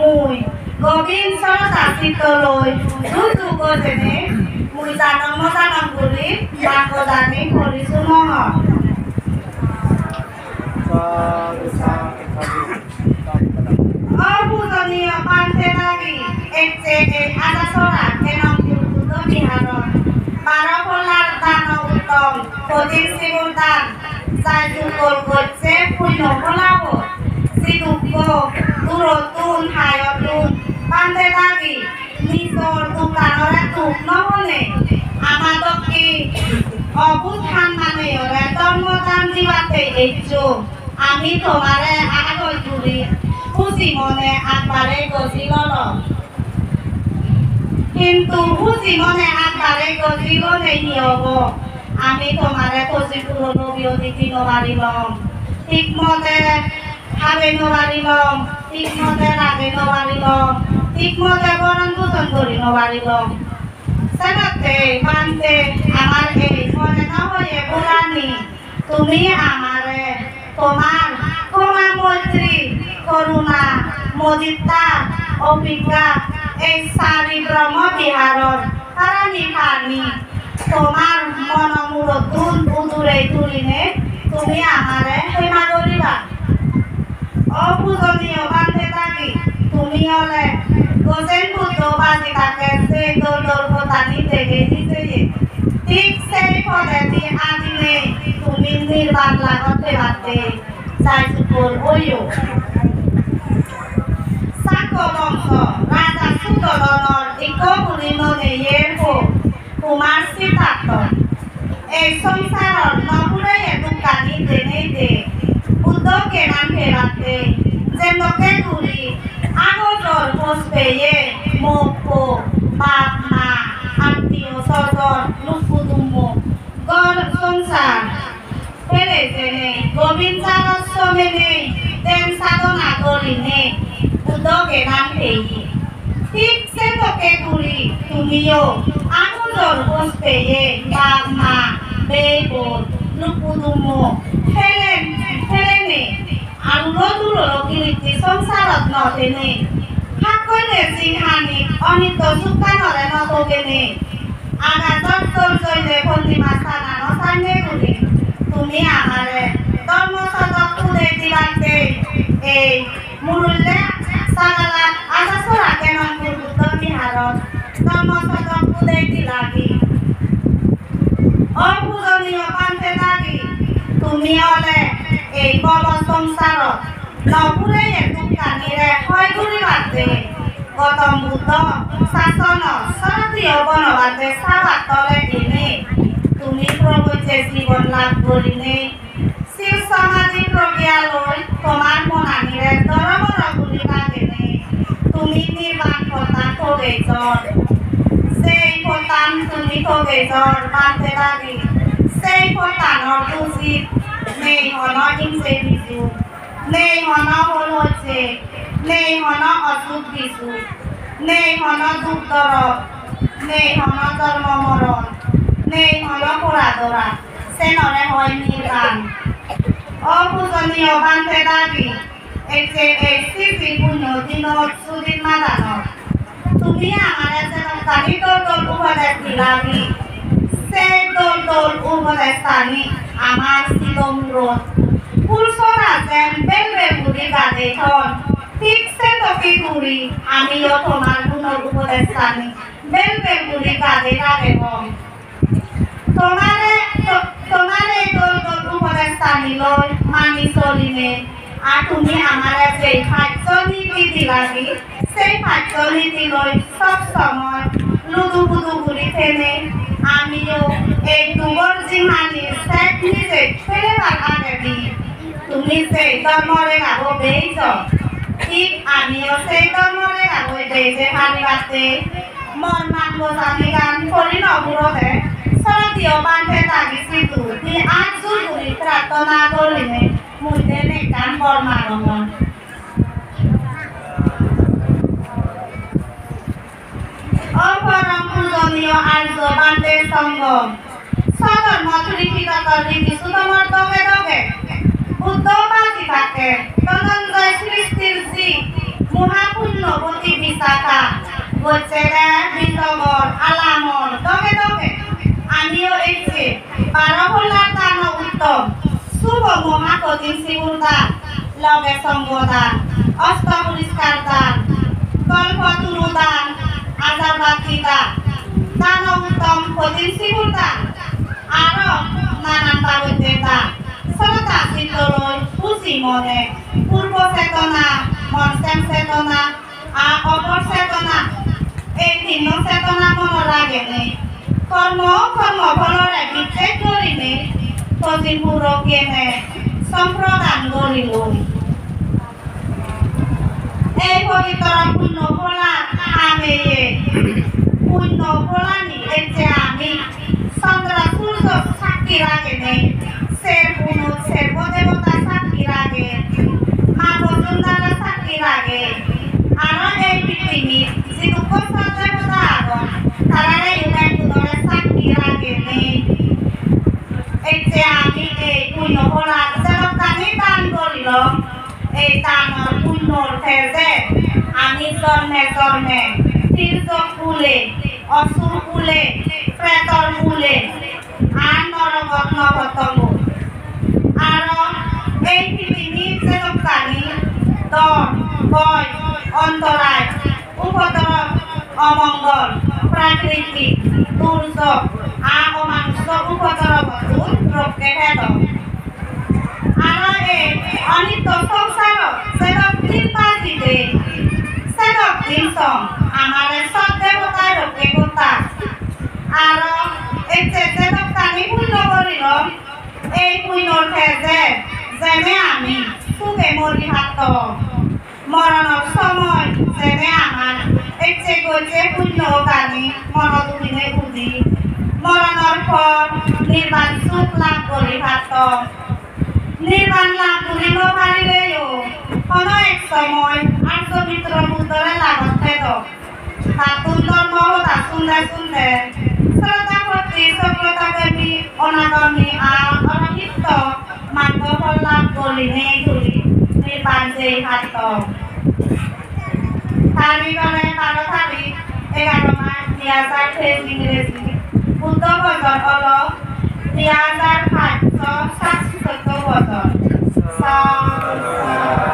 মই গোবিন্দ চৰ চাচিতলৈ দুযোগ যেনে জানম জানম বুলি বাক জানি কৰিছো নহ অপূজনীয় দুর্গুত বিহারণ বারো পলার দান উত্তম প্রদীপ শিবুর দান। যাই দুকল করছে পুণ্য ফলাব শ্রীদুঃখ দূরতুন হায়তুন লাগি নিজর দোকানরে নহলে আমাদকে অবুধান মানে ওরে আমি তোমারে আগৈ জুৰি খুচি মনে আগবাৰে গজি লল কিন্তু খুচি মনে আগবাৰে গজি গলে হব আমি তোমাৰে খচি পুৰণো বিয়তি দিব পাৰিলম ঠিকমতে খাবে নোৱাৰিলম ঠিকমতে ৰাগে নোৱাৰিলম ঠিকমতে বৰণ পোষণ কৰি নোৱাৰিলম সেনাতে মানতে আমার এই মনে না তুমি আমারে তোমার তোমার মৈত্রী করুণা মদিতা অভিজ্ঞা এই চারি ব্রহ্ম বিহারর কারণী কারণী তোমার মনমূরতুন উদুরে তুলিনে তুমি আমারে সেবা করিবা অপূজনীয় বান্ধে থাকি, তুমি হলে পুত্র বাজি তাকে সেই দোল দোল পতানি থেকে দিতে ঠিক সেই পদে দি আজিনে তুমি নির্বাণ লাগতে যাই চুপুর ওইও সাকো বংশ রাজা সুতলনৰ ইক বুলি নদী এৰপো কুমাৰ সীতাত্ত এই সংসাৰৰ নপুৰে দোকানী দেনে দে। উদ্যোগে নাম ফেরাতে যেনকে ঘুরি আগজর খোঁজ পেয়ে মোপো বাপ মা আত্মীয় স্বজন লুকুদুম্ব গর সংসার ফেলে জেনে গোবিন্দারস্য মেনে দেন সাধনা করিনে উদ্যোগে নাম ঠিক সে তোকে ঘুরি তুমিও আগজর খোঁজ পেয়ে বাপ মা বেবোন লুকুদুম্ব ফেলেন ফেলেনে আৰু নদূৰ কীৰ্তি সংসাৰত নথেনে সাকনে চিহানি অনিত চুকানৰে নথকেনে আগাজত তোৰ জৈনে পূৰ্ণিমা চানা নচানে বুলি তুমি আমাৰে ধৰ্মচদক খুদে দিবাতে এই মুৰুলে চাগালাত আজাচৰা কেনন গুৰুত্ব বিহাৰত ধৰ্মচদক খুদে দিলাগি। অপূজনীয় পান্থে লাগি তুমি হলে এই সংসাৰত নপুৰে দোকানীৰে হয় ঘূৰিবাতে গৌতম বুদ্ধ শাসন শাস্ত্ৰীয় বনবাতে চাবাত তলে দিনে। তুমি প্ৰভুতে জীৱন লাভ কৰিনে শিৱ সমাধি প্ৰজ্ঞা লৈ তোমাৰ মনানীৰে দৰবৰ বুলি লাগেনে তুমি নিৰ্বাণ কথা থগে জন সেই পতান তুমি থগে জন বান্ধে লাগি সেই পতানৰ উচিত নেই হন হিংসে বিজু। নেই হন হল হচ্ছে নেই হন অসুখ বিজু। নেই হন দুঃখ দরব নেই হন জন্ম মরণ। নেই হন পুরাদরা সে নরে হয় নির্বাণ অপূজনীয় বান্ধে দাবি এই স্মৃতি পুণ্য দিনত সুদিন মাদানত তুমি আমার যেন কাহি দোল দোল উপদেশ দিলামি সেই দোল দোল উপদেশ টানি আমার শিলমূৰত ফুলচৰা যেন বেল বেল বুলি গাদে থন ঠিকছে টকি ঘূৰি আমিও তোমাৰ গুণৰ উপদেশ টানি বেল বেল বুলি গাদে গাদে দোল দোল লৈ মানি চলিনে আর তুমি আমার যে ভাগ্য নীতি দিলাগি, সেই ভাগ্য নীতি লৈ সব সময় লুদু বুদু ঘুরি থেনে আমিও এই দুবর জিহানি সেট নিজে ফেলে আগে দি তুমি সেই ধর্মরে গাব বেইছ ঠিক আমিও সেই ধর্মরে গাব বেইছে ভাবিবাতে মন মান গোজানি গান কৰি নবুৰতে চৰতীয় বান্ধে তাগিছিলো সি আঠ জোৰ প্ৰাৰ্থনা কৰিলে মুঠে নেকান বৰমানমন অপরম পূজনীয় বিশাখা। গোচেরা বিতবর আলামর দগে দগে আমিও এসে বারো হলার দান উত্তম শুভ মহাকদিন শিবুদান লগে সঙ্গদান অষ্ট পরিষ্কার দান কল্প তুরুদান আজার বাতিদা দান উত্তম কদিন শিবুদান আরও নানান পাবতে দান সরতা চিত্তলৈ খুশি মনে পূর্ব চেতনা মনসেন চেতনা আর অপর চেতনা এই ভিন্ন চেতনা মন লাগেনে কর্ম কর্ম ফলরে বিচ্ছেদ করিনে সজিপুর কেনে সম্প্রদান করিলই এই পবিত্র পুণ্য ফলা আমেয়ে পুণ্য ফলানি এতে আমি চন্দ্র সূর্য সাক্ষী রাখেনে সের পুনু সের দান এই দানৰ পুণ্যৰ ফেজে আমি জন্মে জন্মে তীর্থক কুলে অসুর কুলে প্রেতর কুলে আর নরগত নগতম আর এই যেরকম জানি দর ভয় অন্তরায়, উপদ্রব, অমঙ্গল, প্রাকৃতিক, দুর্যোগ আ অমানুষ উপদ্রব রোগকে ভেদ। আর এই অনিত্য সংসার সেরক কৃপা দিতে সেরক দিন আমার সব দেবতার রোগে গোতা আর এই যে আমি পুণ্য করিল, এই পুণ্যর যে, যেনে আমি সুখে মরি হাত মরণর সময় যেনে আমার যে গৈছে পুণ্য কানি মন দুদিনে বুঝি মরণর পর নির্বাণ লাভ করি ভাত লাভ করিব পাৰিলেও, কোনো এক সময় আর্য মিত্র পুত্রে লাগত পেত তাতুন ধর্ম হতা শুনলে শুনলে শ্রদ্ধা ভক্তি সফলতা দেবী অনাগমী আর অনহিত মার্গ লাভ করি নেই ধরি নির্বাণ যেই হাত। তারি গলে বারো তারিখ এগারো মাস হাজার তেইশ ইংরেজি বুদ্ধ বছর হল দুই হাজার পাঁচ 的三。三